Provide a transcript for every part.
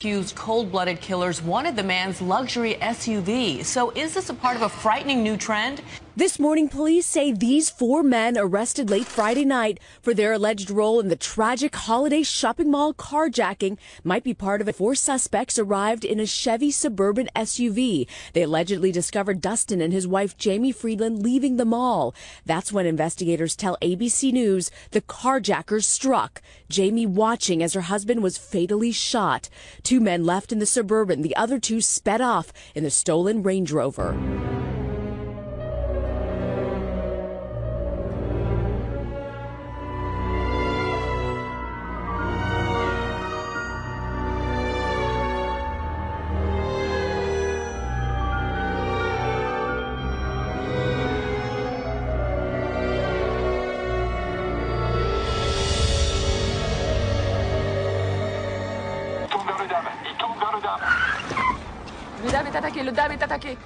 Accused cold blooded killers wanted the man's luxury SUV. So, is this a part of a frightening new trend? This morning, police say these four men arrested late Friday night for their alleged role in the tragic holiday shopping mall carjacking might be part of it. Four suspects arrived in a Chevy Suburban SUV. They allegedly discovered Dustin and his wife Jamie Friedland leaving the mall. That's when investigators tell ABC News the carjackers struck. Jamie watching as her husband was fatally shot. Two men left in the Suburban. The other two sped off in the stolen Range Rover. Le dame est attaqué, le dame est attaqué.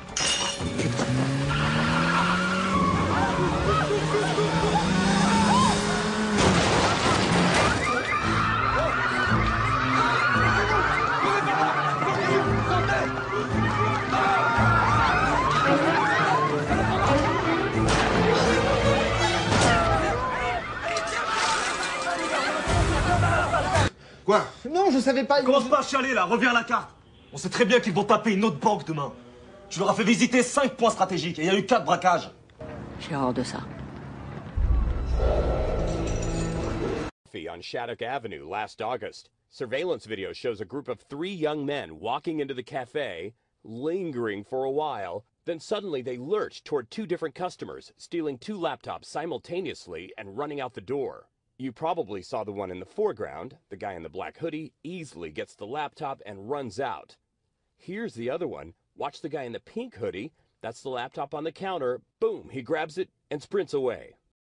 Quoi? Non, je savais pas. Commence pas à chialer là, reviens à la carte. On sait très bien qu'ils vont taper une autre banque demain. Tu leur as fait visiter 5 points stratégiques et il y a eu 4 braquages. J'ai horreur de ça. on Shattuck Avenue last August. Surveillance video shows a group of three young men walking into the cafe, lingering for a while, then suddenly they lurch toward two different customers, stealing two laptops simultaneously and running out the door. You probably saw the one in the foreground. The guy in the black hoodie easily gets the laptop and runs out. Here's the other one. Watch the guy in the pink hoodie. That's the laptop on the counter. Boom, he grabs it and sprints away.